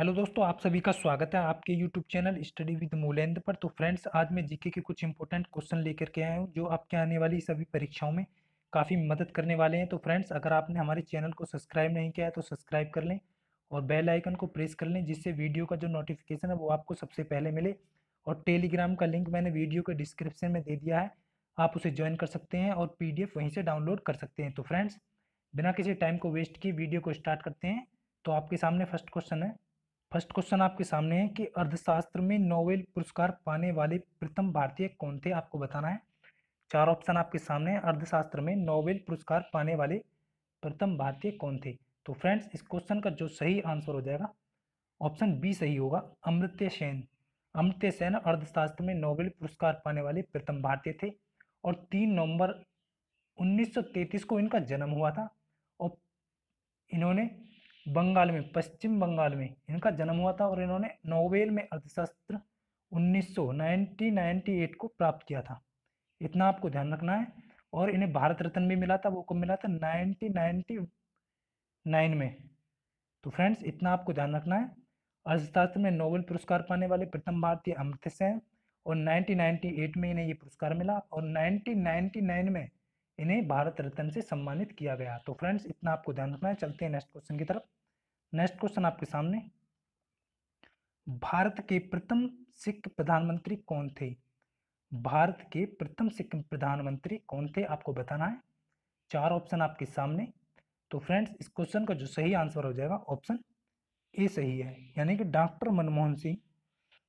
Hello दोस्तों, आप सभी का स्वागत है आपके YouTube channel study with Mulendra पर। तो फ्रेंड्स आज मैं जीके के कुछ इंपॉर्टेंट क्वेश्चन लेकर के आया हूँ, जो आपके आने वाली सभी परीक्षाओं में काफ़ी मदद करने वाले हैं। तो फ्रेंड्स अगर आपने हमारे चैनल को सब्सक्राइब नहीं किया है तो सब्सक्राइब कर लें और बेल आइकन को प्रेस कर लें, जिससे वीडियो का जो नोटिफिकेशन है, वो आपको सबसे पहले मिले। और टेलीग्राम का लिंक मैंने वीडियो के डिस्क्रिप्शन में दे दिया है, आप उसे ज्वाइन कर सकते हैं और पीडीएफ वहीं से डाउनलोड कर सकते हैं। तो फ्रेंड्स बिना किसी टाइम को वेस्ट किए वीडियो को स्टार्ट करते हैं। तो आपके सामने फ़र्स्ट क्वेश्चन है फ़र्स्ट क्वेश्चन आपके सामने है कि अर्थशास्त्र में नोबेल पुरस्कार पाने वाले प्रथम भारतीय कौन थे? आपको बताना है। चार ऑप्शन आपके सामने है। अर्थशास्त्र में नोबेल पुरस्कार पाने वाले प्रथम भारतीय कौन थे? तो फ्रेंड्स, इस क्वेश्चन का जो सही आंसर हो जाएगा, ऑप्शन बी सही होगा, अमृत्य सेन। अमृत्य सेन अर्थशास्त्र में नोबेल पुरस्कार पाने वाले प्रथम भारतीय थे और तीन नवंबर 1933 को इनका जन्म हुआ था और इन्होंने बंगाल में, पश्चिम बंगाल में। इनका जन्म हुआ था और इन्होंने नोबेल में अर्थशास्त्र 1998 को प्राप्त किया था। इतना आपको ध्यान रखना है। और इन्हें भारत रत्न भी मिला था, वो कब मिला था 1999 में। तो फ्रेंड्स, इतना आपको ध्यान रखना है। अर्थशास्त्र में नोबेल पुरस्कार पाने वाले प्रथम भारतीय अमृत सेन और 1998 में इन्हें ये पुरस्कार मिला और 1999 में इन्हें भारत रत्न से सम्मानित किया गया। तो फ्रेंड्स, इतना आपको ध्यान रखना है। चलते हैं नेक्स्ट क्वेश्चन की तरफ़। नेक्स्ट क्वेश्चन आपके सामने। भारत के प्रथम सिख प्रधानमंत्री कौन थे? भारत के प्रथम सिख प्रधानमंत्री कौन थे? आपको बताना है। चार ऑप्शन आपके सामने। तो फ्रेंड्स, इस क्वेश्चन का जो सही आंसर हो जाएगा ऑप्शन ए सही है। यानी कि डॉक्टर मनमोहन सिंह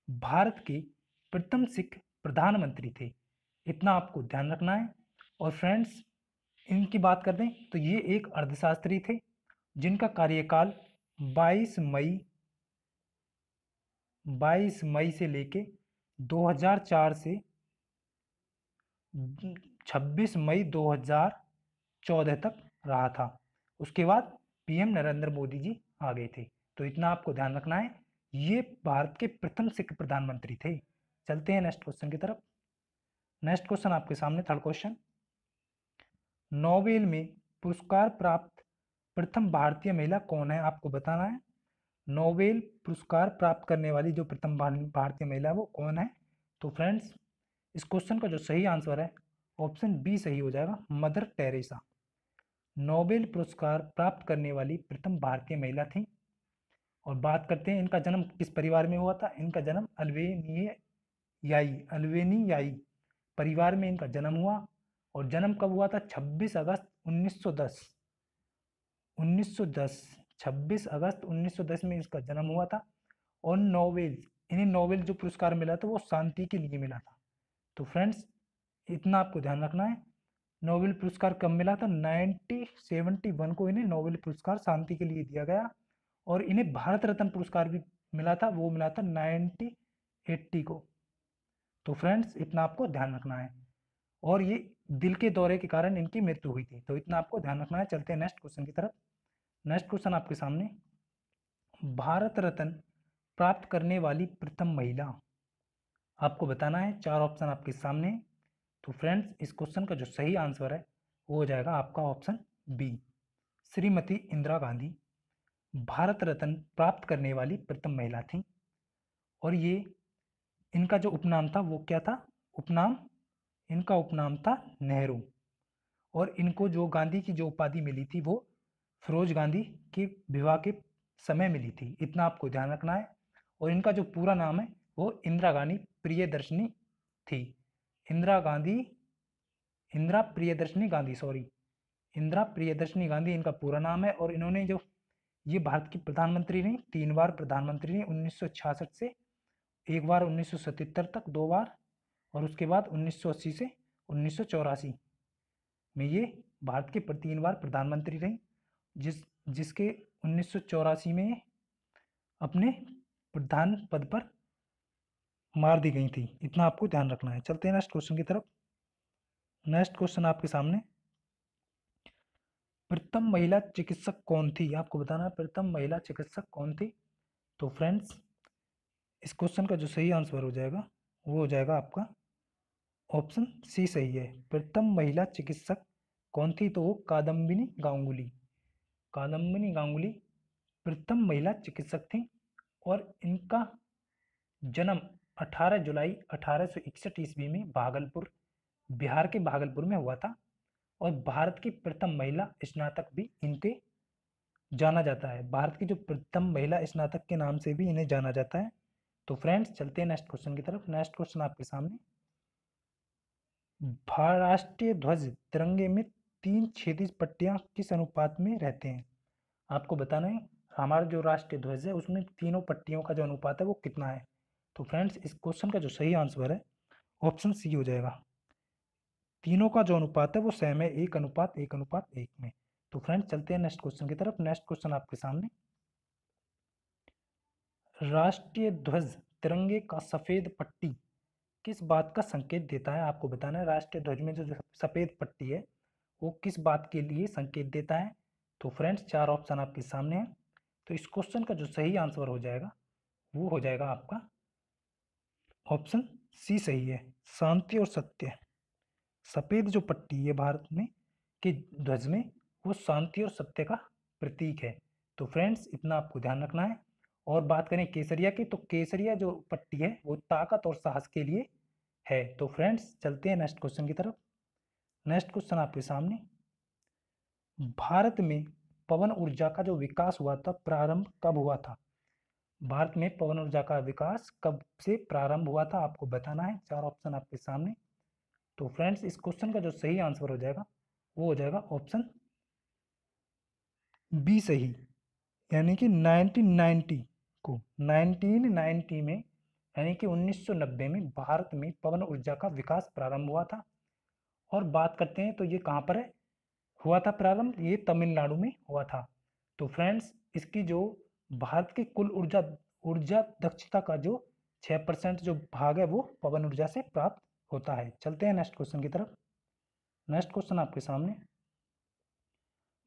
भारत के प्रथम सिख प्रधानमंत्री थे। इतना आपको ध्यान रखना है। और फ्रेंड्स इनकी बात कर दें तो ये एक अर्थशास्त्री थे, जिनका कार्यकाल 22 मई 22 मई से लेके 2004 से 26 मई 2014 तक रहा था। उसके बाद पीएम नरेंद्र मोदी जी आ गए थे। तो इतना आपको ध्यान रखना है, ये भारत के प्रथम सिख प्रधानमंत्री थे। चलते हैं नेक्स्ट क्वेश्चन की तरफ़। नेक्स्ट क्वेश्चन आपके सामने थर्ड क्वेश्चन नोबेल में पुरस्कार प्राप्त प्रथम भारतीय महिला कौन है? आपको बताना है। नोबेल पुरस्कार प्राप्त करने वाली जो प्रथम भारतीय महिला वो कौन है? तो फ्रेंड्स, इस क्वेश्चन का जो सही आंसर है, ऑप्शन बी सही हो जाएगा, मदर टेरेसा। नोबेल पुरस्कार प्राप्त करने वाली प्रथम भारतीय महिला थी। और बात करते हैं, इनका जन्म किस परिवार में हुआ था? इनका जन्म अल्वेनियाई अल्वेनियाई परिवार में इनका जन्म हुआ। और जन्म कब हुआ था? 26 अगस्त 1910 1910 26 अगस्त 1910 में इसका जन्म हुआ था और नोवेल, इन्हें नोवेल जो पुरस्कार मिला था वो शांति के लिए मिला था। तो फ्रेंड्स, इतना आपको ध्यान रखना है। नोबेल पुरस्कार कब मिला था? 1971 को इन्हें नोबेल पुरस्कार शांति के लिए दिया गया और इन्हें भारत रत्न पुरस्कार भी मिला था, वो मिला था 1980 को। तो फ्रेंड्स, इतना आपको ध्यान रखना है। और ये दिल के दौरे के कारण इनकी मृत्यु हुई थी। तो इतना आपको ध्यान रखना है। चलते हैं नेक्स्ट क्वेश्चन की तरफ़। नेक्स्ट क्वेश्चन आपके सामने। भारत रत्न प्राप्त करने वाली प्रथम महिला। आपको बताना है, चार ऑप्शन आपके सामने। तो फ्रेंड्स, इस क्वेश्चन का जो सही आंसर है, वो हो जाएगा आपका ऑप्शन बी। श्रीमती इंदिरा गांधी भारत रत्न प्राप्त करने वाली प्रथम महिला थी। और ये, इनका जो उपनाम था, वो क्या था? उपनाम इनका उपनाम था नेहरू। और इनको जो गांधी की जो उपाधि मिली थी, वो फिरोज गांधी के विवाह के समय मिली थी। इतना आपको ध्यान रखना है। और इनका जो पूरा नाम है, वो इंदिरा गांधी प्रियदर्शनी थी। इंदिरा गांधी, इंदिरा प्रियदर्शनी गांधी सॉरी इंदिरा प्रियदर्शनी गांधी इनका पूरा नाम है। और इन्होंने जो ये भारत की प्रधानमंत्री रही, तीन बार प्रधानमंत्री रही, उन्नीस से एक बार उन्नीस तक, दो बार और उसके बाद 1980 से उन्नीस सौ चौरासी में ये भारत के तीन बार प्रधानमंत्री रही, जिस, जिसके उन्नीस सौ चौरासी में अपने प्रधान पद पर मार दी गई थी। इतना आपको ध्यान रखना है। चलते हैं नेक्स्ट क्वेश्चन की तरफ़। नेक्स्ट क्वेश्चन आपके सामने। प्रथम महिला चिकित्सक कौन थी? आपको बताना है, प्रथम महिला चिकित्सक कौन थी? तो फ्रेंड्स इस क्वेश्चन का जो सही आंसर हो जाएगा, वो हो जाएगा आपका ऑप्शन सी सही है। प्रथम महिला चिकित्सक कौन थी? तो वो कादम्बिनी गांगुली। कादम्बिनी गांगुली प्रथम महिला चिकित्सक थी और इनका जन्म 18 जुलाई 1861 ईस्वी में भागलपुर, बिहार के भागलपुर में हुआ था और भारत की प्रथम महिला स्नातक भी इनके जाना जाता है। भारत की जो प्रथम महिला स्नातक के नाम से भी इन्हें जाना जाता है। तो फ्रेंड्स, चलते हैं नेक्स्ट क्वेश्चन की तरफ़। नेक्स्ट क्वेश्चन आपके सामने राष्ट्रीय ध्वज तिरंगे में तीन छेदित पट्टियाँ किस अनुपात में रहते हैं? आपको बताना है, हमारा जो राष्ट्रीय ध्वज है, उसमें तीनों पट्टियों का जो अनुपात है, वो कितना है? तो फ्रेंड्स, इस क्वेश्चन का जो सही आंसर है, ऑप्शन सी हो जाएगा। तीनों का जो अनुपात है, वो सेम है एक अनुपात एक अनुपात, एक में। तो फ्रेंड्स, चलते हैं नेक्स्ट क्वेश्चन की तरफ़। नेक्स्ट क्वेश्चन आपके सामने। राष्ट्रीय ध्वज तिरंगे का सफ़ेद पट्टी किस बात का संकेत देता है आपको बताना है? राष्ट्रीय ध्वज में जो सफ़ेद पट्टी है, वो किस बात के लिए संकेत देता है? तो फ्रेंड्स चार ऑप्शन आपके सामने हैं। तो इस क्वेश्चन का जो सही आंसर हो जाएगा, वो हो जाएगा आपका ऑप्शन सी सही है, शांति और सत्य। सफ़ेद जो पट्टी है भारत में, के ध्वज में, वो शांति और सत्य का प्रतीक है। तो फ्रेंड्स इतना आपको ध्यान रखना है। और बात करें केसरिया की तो केसरिया जो पट्टी है, वो ताकत और साहस के लिए है। तो फ्रेंड्स, चलते हैं नेक्स्ट क्वेश्चन की तरफ़। नेक्स्ट क्वेश्चन आपके सामने। भारत में पवन ऊर्जा का जो विकास हुआ था, प्रारंभ कब हुआ था? भारत में पवन ऊर्जा का विकास कब से प्रारंभ हुआ था, आपको बताना है। चार ऑप्शन आपके सामने। तो फ्रेंड्स, इस क्वेश्चन का जो सही आंसर हो जाएगा, वो हो जाएगा ऑप्शन बी सही, यानी कि 1990 को। 1990 में, यानी कि 1990 में भारत में पवन ऊर्जा का विकास प्रारंभ हुआ था। और बात करते हैं तो ये कहाँ पर है? हुआ था प्रारंभ, ये तमिलनाडु में हुआ था। तो फ्रेंड्स, इसकी जो भारत की कुल ऊर्जा ऊर्जा दक्षता का जो छः परसेंट जो भाग है, वो पवन ऊर्जा से प्राप्त होता है। चलते हैं नेक्स्ट क्वेश्चन की तरफ़। नेक्स्ट क्वेश्चन आपके सामने।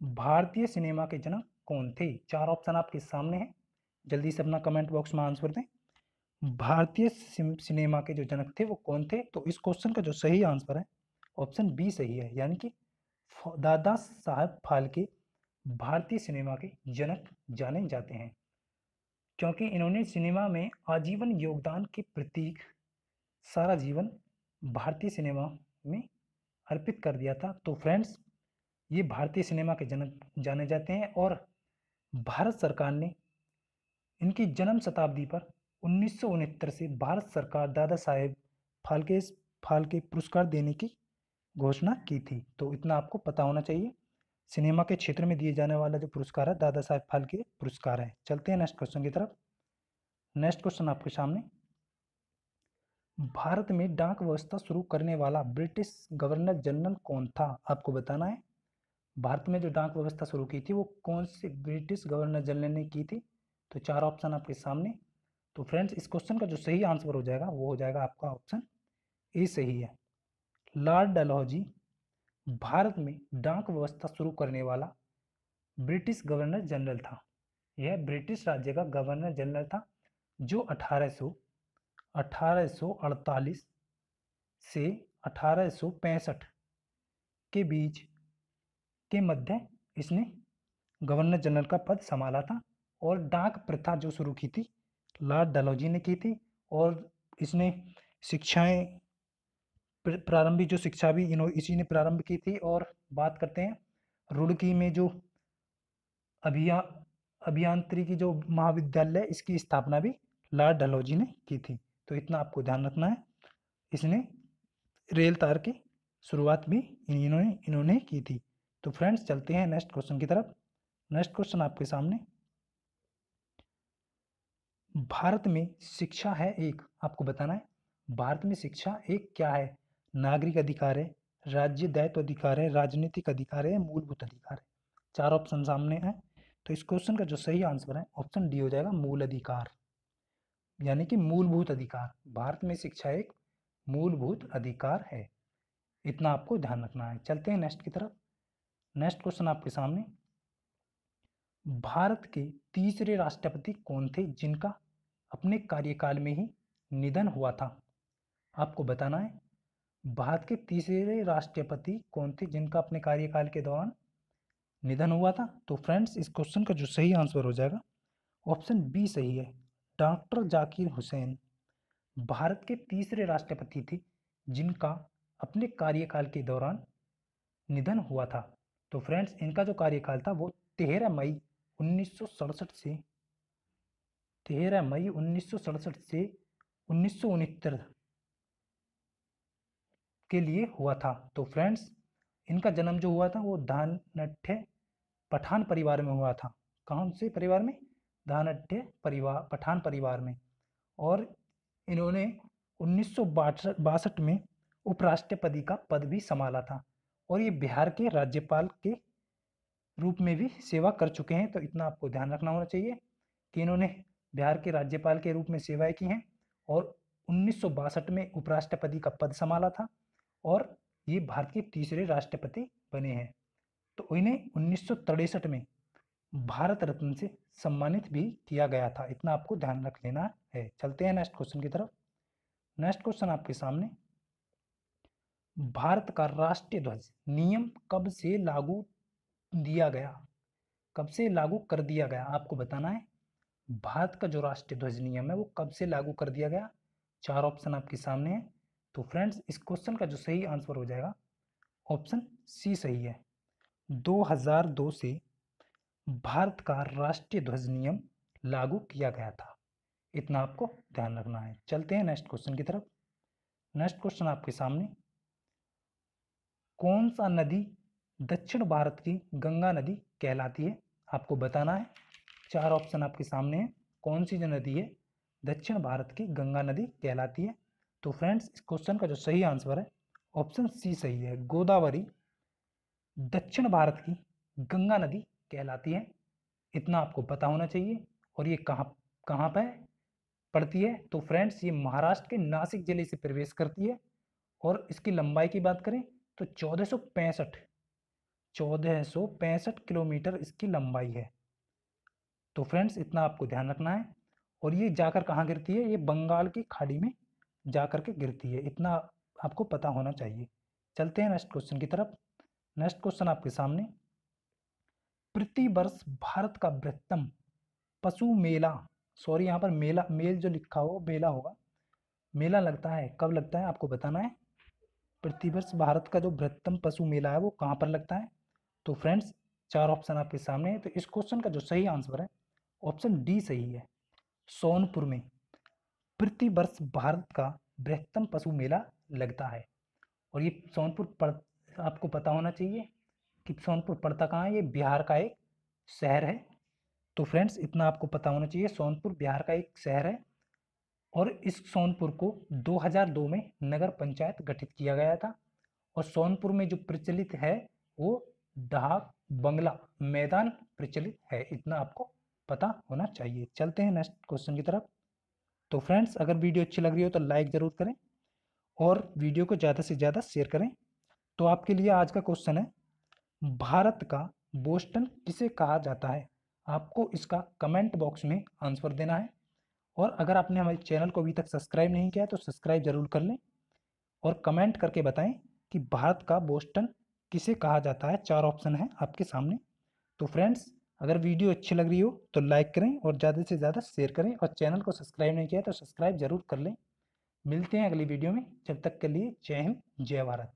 भारतीय सिनेमा के जनक कौन थे? चार ऑप्शन आपके सामने हैं। जल्दी से अपना कमेंट बॉक्स में आंसर दें। भारतीय सिनेमा के जो जनक थे, वो कौन थे? तो इस क्वेश्चन का जो सही आंसर है ऑप्शन बी सही है। यानी कि दादा साहब फाल्के भारतीय सिनेमा के जनक जाने जाते हैं। क्योंकि इन्होंने सिनेमा में आजीवन योगदान के प्रतीक, सारा जीवन भारतीय सिनेमा में अर्पित कर दिया था। तो फ्रेंड्स ये भारतीय सिनेमा के जनक जाने जाते हैं और भारत सरकार ने इनकी जन्म शताब्दी पर उन्नीस सौ उनहत्तर से भारत सरकार दादा साहेब फाल्के फाल्के पुरस्कार देने की घोषणा की थी। तो इतना आपको पता होना चाहिए। सिनेमा के क्षेत्र में दिए जाने वाला जो पुरस्कार है, दादा साहेब फाल्के पुरस्कार है। चलते हैं नेक्स्ट क्वेश्चन की तरफ़। नेक्स्ट क्वेश्चन आपके सामने। भारत में डाक व्यवस्था शुरू करने वाला ब्रिटिश गवर्नर जनरल कौन था, आपको बताना है। भारत में जो डाक व्यवस्था शुरू की थी, वो कौन से ब्रिटिश गवर्नर जनरल ने की थी? तो चार ऑप्शन आपके सामने। तो फ्रेंड्स इस क्वेश्चन का जो सही आंसर हो जाएगा, वो हो जाएगा आपका ऑप्शन ए सही है। लॉर्ड डलहौजी, भारत में डाक व्यवस्था शुरू करने वाला ब्रिटिश गवर्नर जनरल था। यह ब्रिटिश राज्य का गवर्नर जनरल था, जो 1800 1848 से 1865 के बीच के मध्य इसने गवर्नर जनरल का पद संभाला था। और डाक प्रथा जो शुरू की थी, लॉर्ड डलोजी ने की थी और इसने शिक्षाएँ प्रारंभिक जो शिक्षा भी इन्हों, इसी ने प्रारंभ की थी और बात करते हैं रुड़की में जो अभिया, अभियांत्रिकी जो महाविद्यालय इसकी स्थापना भी लॉर्ड डलोजी ने की थी। तो इतना आपको ध्यान रखना है। इसने रेल तार की शुरुआत भी इन्होंने इन्होंने की थी। तो फ्रेंड्स चलते हैं नेक्स्ट क्वेश्चन की तरफ़। नेक्स्ट क्वेश्चन आपके सामने भारत में शिक्षा है एक, आपको बताना है। भारत में शिक्षा एक क्या है? नागरिक अधिकार है, राज्य दायित्व अधिकार है, राजनीतिक अधिकार है, मूलभूत अधिकार है। चार ऑप्शन सामने हैं तो इस क्वेश्चन का जो सही आंसर है ऑप्शन डी हो जाएगा मूल अधिकार। यानी कि मूलभूत अधिकार। भारत में शिक्षा एक मूलभूत अधिकार है। इतना आपको ध्यान रखना है। चलते हैं नेक्स्ट की तरफ़। नेक्स्ट क्वेश्चन आपके सामने। भारत के तीसरे राष्ट्रपति कौन थे? जिनका अपने कार्यकाल में ही निधन हुआ था। आपको बताना है भारत के तीसरे राष्ट्रपति कौन थे जिनका अपने कार्यकाल के दौरान निधन हुआ था? तो फ्रेंड्स इस क्वेश्चन का जो सही आंसर हो जाएगा ऑप्शन बी सही है। डॉक्टर जाकिर हुसैन, भारत के तीसरे राष्ट्रपति थे जिनका अपने कार्यकाल के दौरान निधन हुआ था। तो फ्रेंड्स इनका जो कार्यकाल था वो तेरह मई उन्नीस सौ सड़सठ से तेरह मई उन्नीस सौ सड़सठ से उन्नीस सौ उनहत्तर के लिए हुआ था। तो फ्रेंड्स इनका जन्म जो हुआ था, वो धानठ्य पठान परिवार में हुआ था। कौन से परिवार में? धानठ्य परिवार पठान परिवार में। और इन्होंने उन्नीस में उपराष्ट्रपति का पद भी संभाला था। और ये बिहार के राज्यपाल के रूप में भी सेवा कर चुके हैं। तो इतना आपको ध्यान रखना होना चाहिए कि इन्होंने बिहार के राज्यपाल के रूप में सेवाएँ की हैं और उन्नीस सौ बासठ में उपराष्ट्रपति का पद संभाला था और ये भारत के तीसरे राष्ट्रपति बने हैं। तो इन्हें उन्नीस में भारत रत्न से सम्मानित भी किया गया था। इतना आपको ध्यान रख लेना है। चलते हैं नेक्स्ट क्वेश्चन की तरफ़। नेक्स्ट क्वेश्चन आपके सामने। भारत का राष्ट्रीय ध्वज नियम कब से लागू दिया गया? कब से लागू कर दिया गया? आपको बताना है। भारत का जो राष्ट्रीय ध्वज नियम है, वो कब से लागू कर दिया गया? चार ऑप्शन आपके सामने है। तो फ्रेंड्स, इस क्वेश्चन का जो सही आंसर हो जाएगा, ऑप्शन सी सही है। 2002 से भारत का राष्ट्रीय ध्वज नियम लागू किया गया था। इतना आपको ध्यान रखना है। चलते हैं नेक्स्ट क्वेश्चन की तरफ़। नेक्स्ट क्वेश्चन आपके सामने। कौन सा नदी दक्षिण भारत की गंगा नदी कहलाती है? आपको बताना है। चार ऑप्शन आपके सामने हैं। कौन सी जो नदी है? दक्षिण भारत की गंगा नदी कहलाती है। तो फ्रेंड्स, इस क्वेश्चन का जो सही आंसर है, ऑप्शन सी सही है। गोदावरी दक्षिण भारत की गंगा नदी कहलाती है। इतना आपको पता होना चाहिए और ये कहाँ कहाँ पर पड़ती है? तो फ्रेंड्स, ये महाराष्ट्र के नासिक ज़िले से प्रवेश करती है। और इसकी लंबाई की बात करें तो चौदह सौ पैंसठ, चौदह सौ पैंसठ किलोमीटर इसकी लंबाई है। तो फ्रेंड्स, इतना आपको ध्यान रखना है। और ये जाकर कहाँ गिरती है? ये बंगाल की खाड़ी में जा कर के गिरती है। इतना आपको पता होना चाहिए। चलते हैं नेक्स्ट क्वेश्चन की तरफ़। नेक्स्ट क्वेश्चन आपके सामने। प्रति वर्ष भारत का बृहत्तम पशु मेला, सॉरी, यहाँ पर मेला, मेल जो लिखा हो, मेला होगा। मेला लगता है, कब लगता है आपको बताना है? प्रति वर्ष भारत का जो बृहत्तम पशु मेला है, वो कहाँ पर लगता है? तो फ्रेंड्स, चार ऑप्शन आपके सामने है। तो इस क्वेश्चन का जो सही आंसर है ऑप्शन डी सही है, सोनपुर में। प्रति वर्ष भारत का बृहत्तम पशु मेला लगता है और ये सोनपुर पड़, आपको पता होना चाहिए कि सोनपुर पड़ता कहाँ है? ये बिहार का एक शहर है। तो फ्रेंड्स, इतना आपको पता होना चाहिए, सोनपुर बिहार का एक शहर है और इस सोनपुर को 2002 में नगर पंचायत गठित किया गया था और सोनपुर में जो प्रचलित है, वो डाक बंगला मैदान प्रचलित है, इतना आपको पता होना चाहिए। चलते हैं नेक्स्ट क्वेश्चन की तरफ़। तो फ्रेंड्स अगर वीडियो अच्छी लग रही हो तो लाइक ज़रूर करें और वीडियो को ज़्यादा से ज़्यादा शेयर करें। तो आपके लिए आज का क्वेश्चन है, भारत का बोस्टन किसे कहा जाता है? आपको इसका कमेंट बॉक्स में आंसर देना है और अगर आपने हमारे चैनल को अभी तक सब्सक्राइब नहीं किया है तो सब्सक्राइब ज़रूर कर लें और कमेंट करके बताएँ कि भारत का बोस्टन किसे कहा जाता है। चार ऑप्शन है आपके सामने। तो फ्रेंड्स अगर वीडियो अच्छी लग रही हो तो लाइक करें और ज़्यादा से ज़्यादा शेयर करें और चैनल को सब्सक्राइब नहीं किया तो सब्सक्राइब ज़रूर कर लें। मिलते हैं अगली वीडियो में। जब तक के लिए जय हिंद, जय भारत।